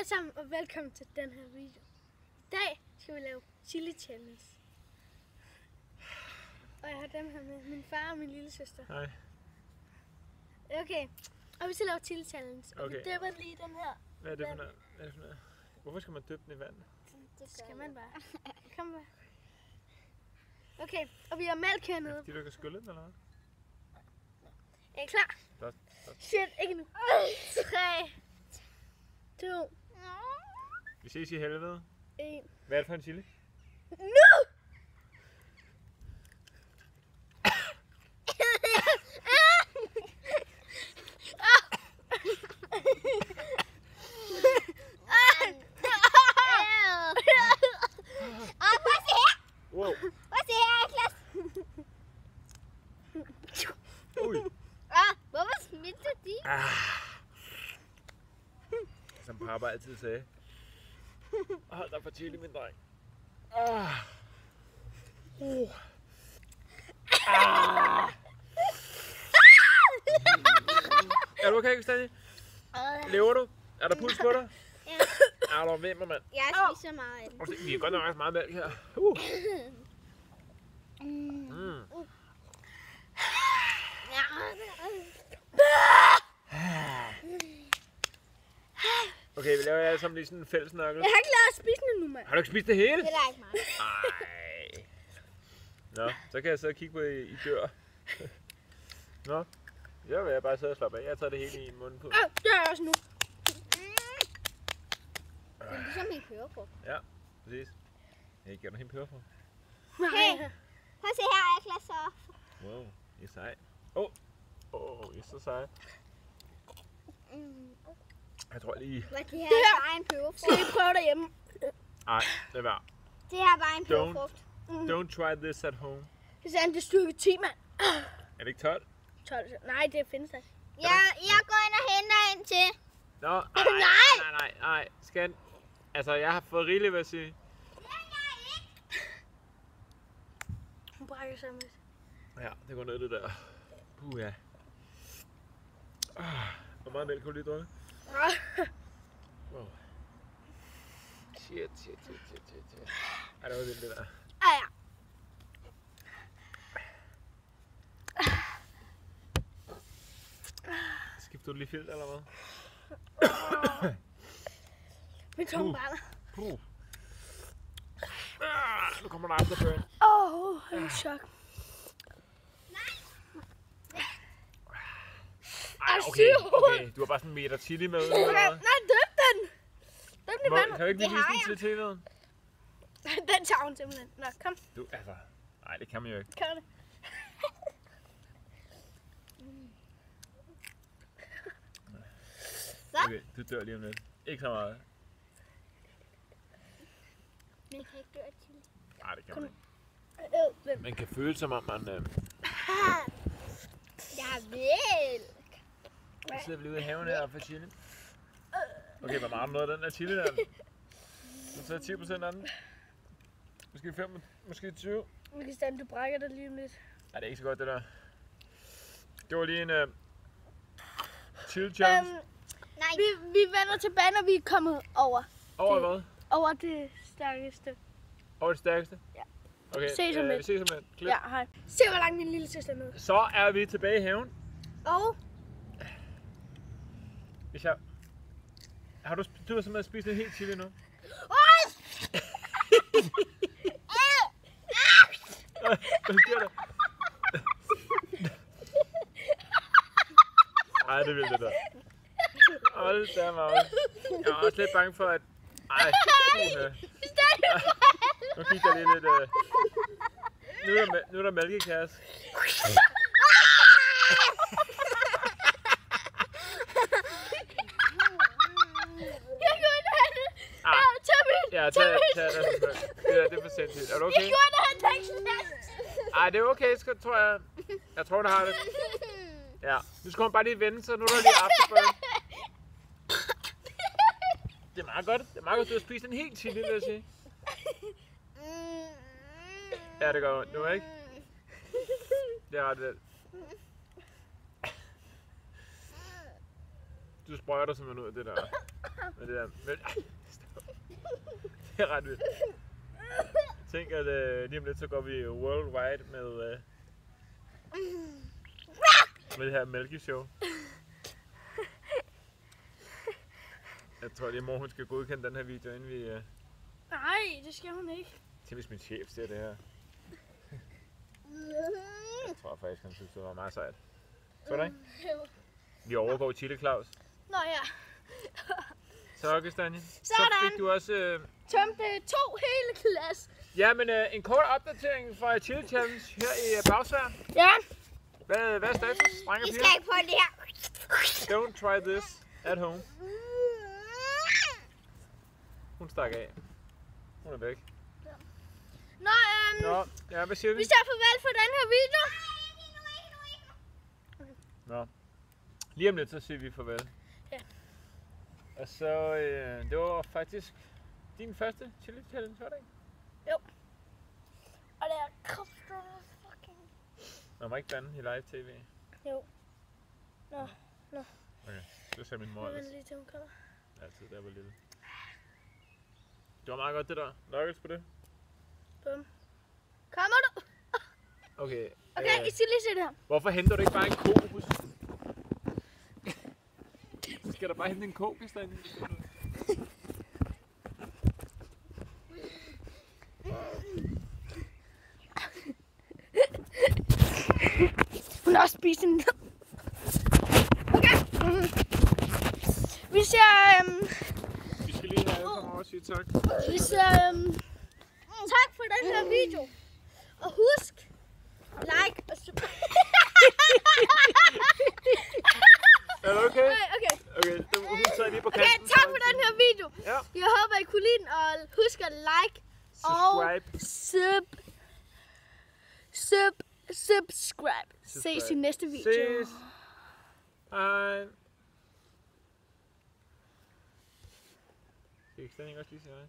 alle sammen, og velkommen til den her video. I dag skal vi lave chili challenge. Og jeg har dem her med min far og min lille søster. Hej. Okay, og vi skal lave chili challenge. Og Okay. vi døber lige den her. Hvad er det for noget? Hvad er det for noget? Hvorfor skal man dyppe den i vand? Det skal man bare. Kom bare. Okay, og vi har mælk hernede. Fordi du ikke har skyllet den, eller hvad? Er I klar? Godt, godt. Shit, ikke nu. 3, 2, Vi ses i helvede. 1. Hvad er det for en chili? Nu! Wow. Ui. Hvorfor smitter de? Ah. Som pappa altid sagde. Hold dig for chili, min dreng. Ah. Uh. Ah. Er du okay, Kastanje? Lever du? Er der puls på dig? Ja. Er du mig, mand? Jeg spiser meget Vi har godt nok også meget mælk her. Uh. Mm. Okay, vi laver alle sammen lige sådan en fælles nøgle. Jeg har ikke lært at spise den nu, mand. Har du ikke spist det hele? Det er ikke meget. Nej. Nå, så kan jeg sidde og kigge på, at I dør. Nå, jeg vil jeg bare sidde og slappe af. Jeg tager det hele i munden på. Ah, det har jeg også nu. Det er ligesom min kørekort. Præcis. Jeg giver dig pøre for. Hey. Prøv at se her, jeg klasser. Wow, I er sej. Åh, oh. oh, I er så seje. Mm. Jeg tror lige... Hvad det her Det her- er bare en Skal peberfrugt. I prøve derhjemme? Ej, det var. Det her er bare en Don't. peberfrugt. Don't try this at home. Det er det er styrke 10, mand. Er det ikke 12? 12. Nej, det findes ikke. Jeg, jeg går ind og henter en til. Nå, nej, nej, nej, nej, nej. Scan. Altså, jeg har fået rigeligt, vil jeg sige. Hun brækker sig med. Ja, det går ned det der. Puh, ja. Ah, hvor meget mælk kunne du lige drukke? Wow. Shit, shit, shit, shit, shit, shit. Det var vildt det der. Ah, ja. Skifter du lige filt, eller hvad? Min tunge Uh. brænder. Puh. Ah, nu kommer der afterburn. Åh, oh, er i chok. Er okay, okay. Du har bare sådan en meter chili med. Eller hvad? nej, døb den. Døb den i Må, vandet. kan du ikke lige vise den til tv'et? Den tager hun simpelthen. Nå, kom. Du, altså... Nej, det kan man jo ikke. Kom det. Okay, du dør lige om lidt. Ikke så meget. Men kan ikke gøre til. Nej, det kan Kom. man ikke. Øh, hvem? Man kan føle som om, man... Øh, Jeg vil. Nu sidder vi lige ude i haven her og får chili. Okay, hvor meget noget af den der chili der? Du tager 10 procent af den. Måske 5, måske 20. Vi kan stande, du brækker dig lige om lidt. Nej, det er ikke så godt det der. Det var lige en uh, chill challenge. Øhm, Nej, vi, vi vender tilbage, når vi er kommet over. Over det- hvad? Over det stærkeste. Over det stærkeste? Ja. Okay, Ses om øh, lidt. vi ses om lidt. Ja, hej. Se, hvor langt min lille søster er nede. Så er vi tilbage i haven. Og hvis jeg... Har du, sp- du har simpelthen spist en helt chili nu? Hvad sker der? Ej, det er vildt det der. Hold da meget. Jeg er også lidt bange for, at... Ej, puha. Nu gik der lige lidt... Uh... Nu er der, nu er der mælkekasse. jeg går ind og hente. Ej. Ja, tag min. Ja, tag, tag det. Det, der, det er for sindssygt. Er du Jeg okay? går ind og hente teksten. Ej, det er okay, skal, tror jeg. Jeg tror, du har det. Ja. Nu skal hun bare lige vende sig. Nu er der lige afterburn. Det er meget godt. Det er meget godt, du har spist en helt chili, vil jeg sige. Ja, det gør ondt nu, ikke? Det er ret vildt. du sprøjter simpelthen ud af det der. Med det der. Men. Det er ret vildt. Tænk, at øh, lige om lidt, så går vi worldwide med, øh, med det her mælkeshow. Jeg tror lige, mor hun skal godkende den her video, inden vi... Øh, Nej, det skal hun ikke. til hvis min chef ser det her. Jeg tror faktisk, han synes, det var meget sejt. Så det ikke? Vi overgår Chile Claus. Nå ja. Så, Kastanje. Så Sådan. fik du også... Øh, Tømte to hele glas. ja, men øh, en kort opdatering fra Chile Challenge her i øh, Bagsvær. Ja. Hvad, hvad er status, drenge I skal ikke på det her. Don't try this at home. Hun stak af. Hun er væk. Nå, øhm, Nå, ja, hvad siger vi vi? siger farvel for den her video. Nå. Lige om lidt, så siger vi farvel. Ja. Og så, øh, det var faktisk din første Chili Challenge, var det ikke? Og det er kraftedeme fucking... Man må ikke bande i live tv. Jo. Nå, nå. Okay, så sagde min mor ellers. lige til hun kommer. Altid, jeg var lille. Det var meget godt det der. Nuggets på det. Bum. Kommer du? Okay. Okay, øh, I skal lige se det her. hvorfor henter du ikke bare en kobus? Skal der bare hente en ko, Kastanje? Hun har også spist en Okay. Vi ser, øhm, Vi skal lige have alle og sige tak. vi ser, øhm, tak for den her video. Og husk, like og sub. Er du okay? okay, okay. Okay, det, hun sad lige på Okay, kanten. tak for den her video. Ja. Jeg håber, I kunne lide den, og husk at like Subscribe. og sub, sub, subscribe. Ses i Subscribe. næste video. Ses. Hej. Skal ikke også lige sige hej?